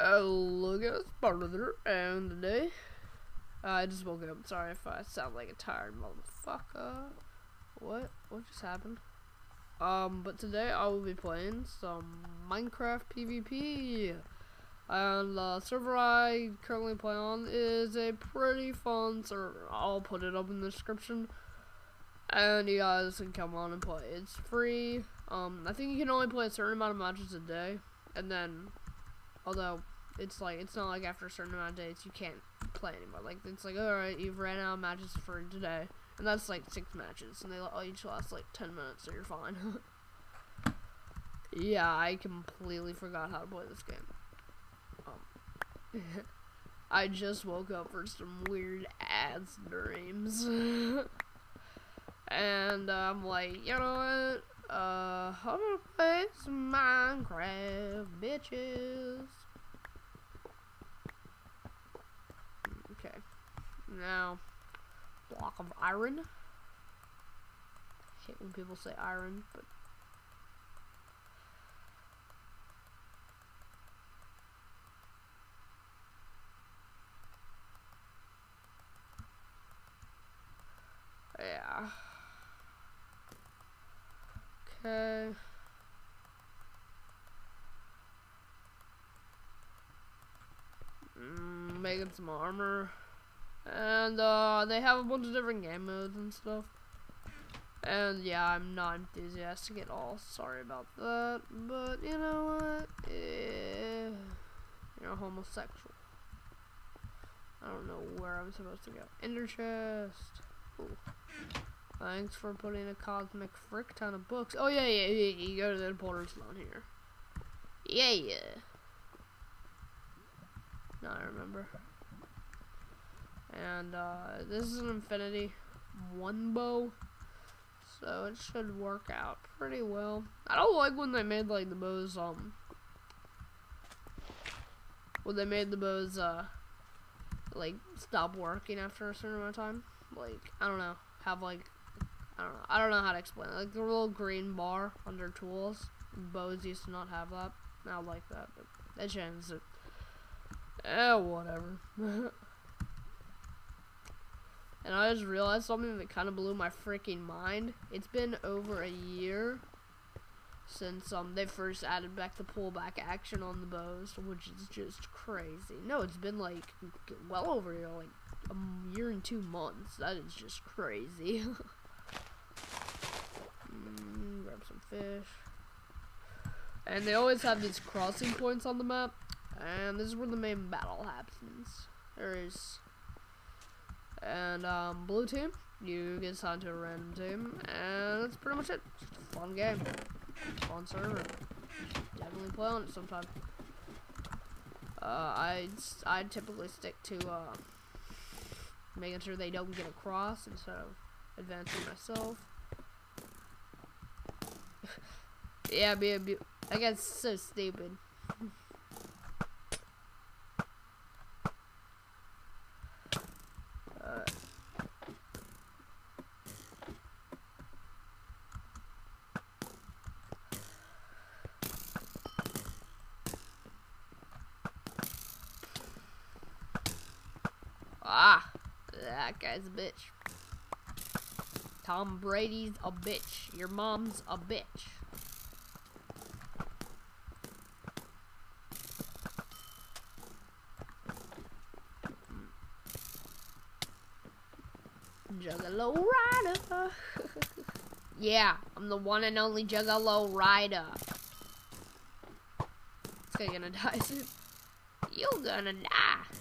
Hello guys, Barter, and today I just woke up. Sorry if I sound like a tired motherfucker. What? What just happened? Um, but today I will be playing some Minecraft PvP. And the server I currently play on is a pretty fun server. I'll put it up in the description. And you guys can come on and play. It's free. Um, I think you can only play a certain amount of matches a day. And then Although it's like it's not like after a certain amount of days you can't play anymore. Like it's like all right, you've ran out of matches for today, and that's like six matches, and they all each last like ten minutes, so you're fine. yeah, I completely forgot how to play this game. Um, I just woke up for some weird ass dreams, and uh, I'm like, you know what? Uh, I'm gonna play some Minecraft, bitches. Okay. Now, block of iron. I hate when people say iron, but. Yeah. Okay. Mm, making some armor. And uh, they have a bunch of different game modes and stuff. And yeah, I'm not enthusiastic at all. Sorry about that. But you know what? Eh, you're homosexual. I don't know where I'm supposed to go. Ender chest. Ooh. Thanks for putting a cosmic frick ton of books. Oh yeah, yeah, yeah. You go to the porter's loan here. Yeah, yeah. Now I remember. And uh, this is an Infinity one bow, so it should work out pretty well. I don't like when they made like the bows um when they made the bows uh like stop working after a certain amount of time. Like I don't know, have like I don't know. I don't know how to explain it. Like the little green bar under tools. Bows used to not have that. Now like that, but they changed it. Eh, whatever. and I just realized something that kind of blew my freaking mind. It's been over a year since um they first added back the pullback action on the bows, which is just crazy. No, it's been like well over a year, like a year and two months. That is just crazy. mm, grab some fish. And they always have these crossing points on the map. And this is where the main battle happens. There is. And, um, blue team, you get assigned to a random team. And that's pretty much it. Just a fun game. Fun server. Definitely play on it sometime. Uh, I I typically stick to uh, making sure they don't get across instead of advancing myself. yeah, be be I guess so stupid. uh, ah, that guy's a bitch. Tom Brady's a bitch. Your mom's a bitch. Juggalo Rider. yeah, I'm the one and only Juggalo Rider. This guy gonna die soon. You're gonna die.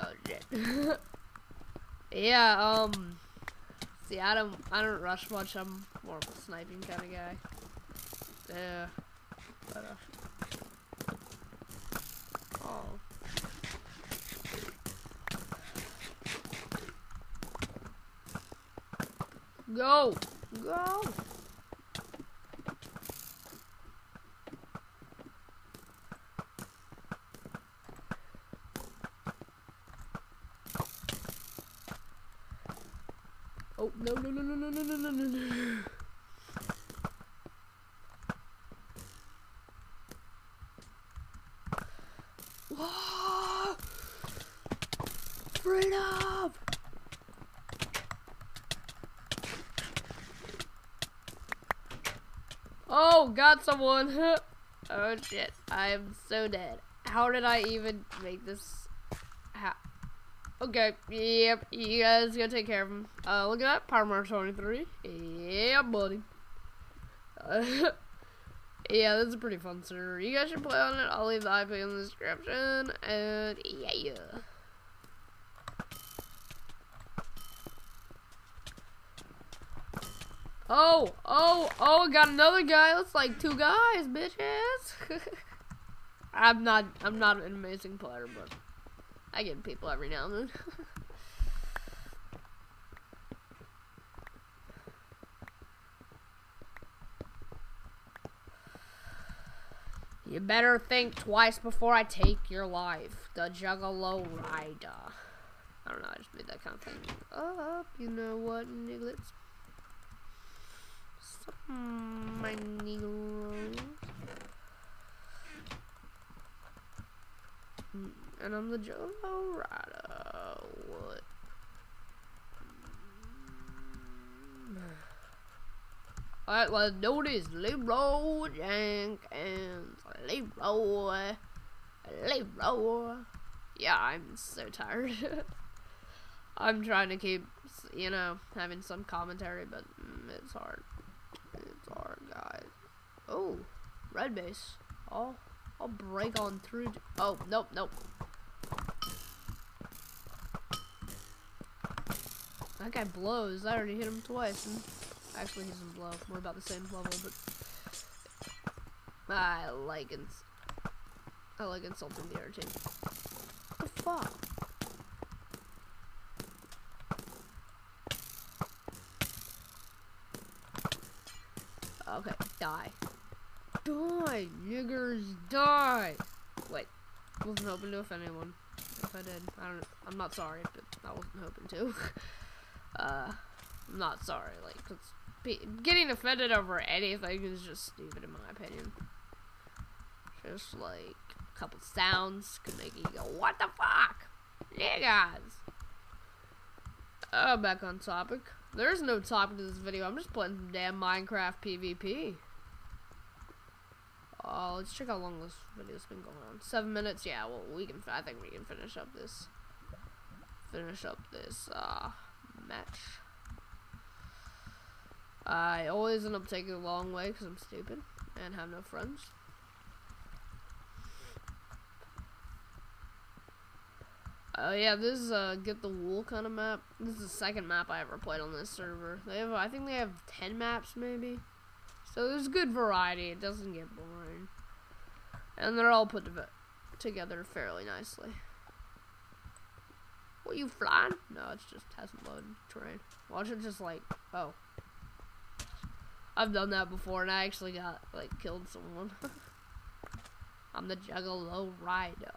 Oh shit. yeah, um see I don't I don't rush much, I'm more of a sniping kinda guy. Yeah. But, uh, oh. Go! Go! Got someone. oh shit, I am so dead. How did I even make this? Okay, yep, you guys gotta take care of him. Uh, look at that, Power Mark 23. Yeah, buddy. Uh, yeah, this is a pretty fun server. You guys should play on it. I'll leave the IP in the description. And yeah, yeah. Oh, oh, oh, got another guy. Looks like two guys, bitches. I'm not, I'm not an amazing player, but I get people every now and then. you better think twice before I take your life. The Juggalo Rider. I don't know, I just made that kind of thing up. You know what, nigglets? My needles. And I'm the Joe. What? Alright, let's do this. Leroy Jenkins. Leroy. Leroy. Yeah, I'm so tired. I'm trying to keep, you know, having some commentary, but mm, it's hard. Oh, red base. Oh, I'll break on through. Oh, nope, nope. That guy blows. I already hit him twice. And actually, he doesn't blow. We're about the same level, but I like ins I like insulting the other team. What the fuck? Okay, die. Die, niggers, die! Wait, wasn't hoping to offend anyone. If I did, I don't. I'm not sorry, but I wasn't hoping to. uh, I'm not sorry. Like, cause getting offended over anything is just stupid in my opinion. Just like a couple sounds could make you go, "What the fuck?" Yeah, guys. Uh, back on topic. There's no topic to this video. I'm just playing some damn Minecraft PvP. Oh, let's check how long this video's been going on. Seven minutes. Yeah, well, we can. I think we can finish up this. Finish up this uh, match. I always end up taking a long way because I'm stupid and have no friends. Oh yeah, this is a get the wool kind of map. This is the second map I ever played on this server. They have, I think they have ten maps maybe. So there's good variety. It doesn't get boring, and they're all put together fairly nicely. What you flying? No, it's just hasn't loaded terrain. Watch it just like oh. I've done that before and I actually got like killed someone. I'm the Juggalo Rider.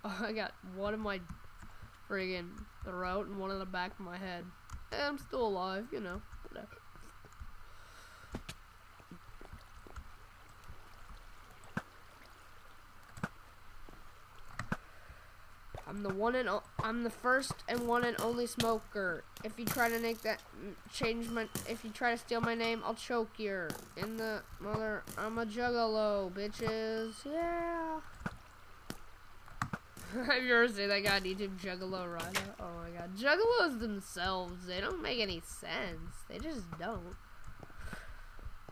I got one in my friggin' throat and one in the back of my head. And I'm still alive, you know. Whatever. I'm the one and I'm the first and one and only smoker. If you try to make that mm, change my, if you try to steal my name, I'll choke you in the mother. I'm a juggalo, bitches. Yeah. Have you ever seen that guy on YouTube, Juggalo Rider? Oh my god. Juggalos themselves, they don't make any sense. They just don't.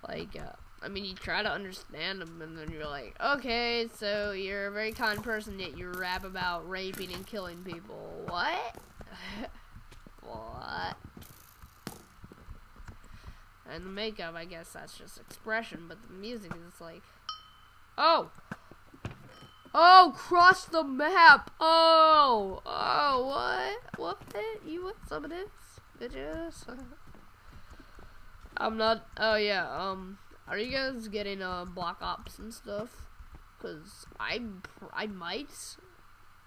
Like, uh, I mean, you try to understand them, and then you're like, okay, so you're a very kind person, yet you rap about raping and killing people. What? what? And the makeup, I guess that's just expression, but the music is like, oh! Oh, cross the map. Oh, oh, what? What? You want some of this, bitches? I'm not. Oh yeah. Um, are you guys getting uh Black Ops and stuff? Cause I I might.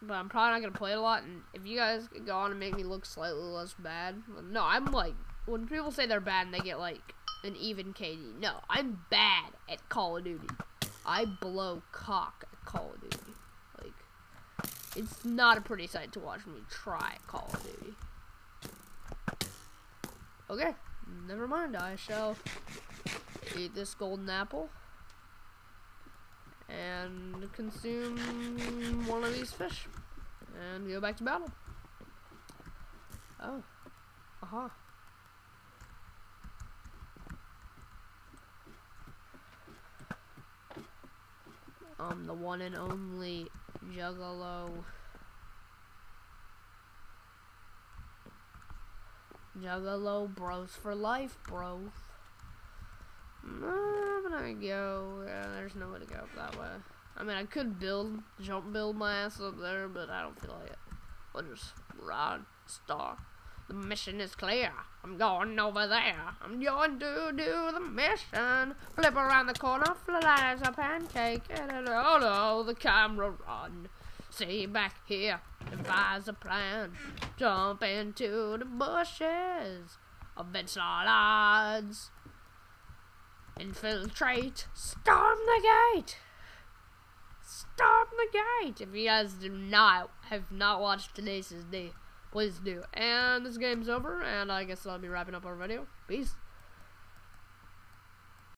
but I'm probably not gonna play it a lot. And if you guys go on and make me look slightly less bad, no, I'm like when people say they're bad and they get like an even KD. No, I'm bad at Call of Duty. I blow cock at Call of Duty. Like, it's not a pretty sight to watch me try Call of Duty. Okay, never mind. I shall eat this golden apple and consume one of these fish and go back to battle. Oh. Aha. Uh -huh. Um, the one and only Juggalo. Juggalo bros for life, bro. I'm gonna go. Yeah, there's no way to go up that way. I mean, I could build, jump build my ass up there, but I don't feel like it. I'll just ride, star. The mission is clear. I'm going over there. I'm going to do the mission. Flip around the corner, fly as a pancake. And oh no, the camera run. See back here, devise a plan. Jump into the bushes. Against all odds. Infiltrate. Storm the gate. Storm the gate. If you guys do not have not watched today's day please do. And this game's over, and I guess I'll be wrapping up our video. Peace.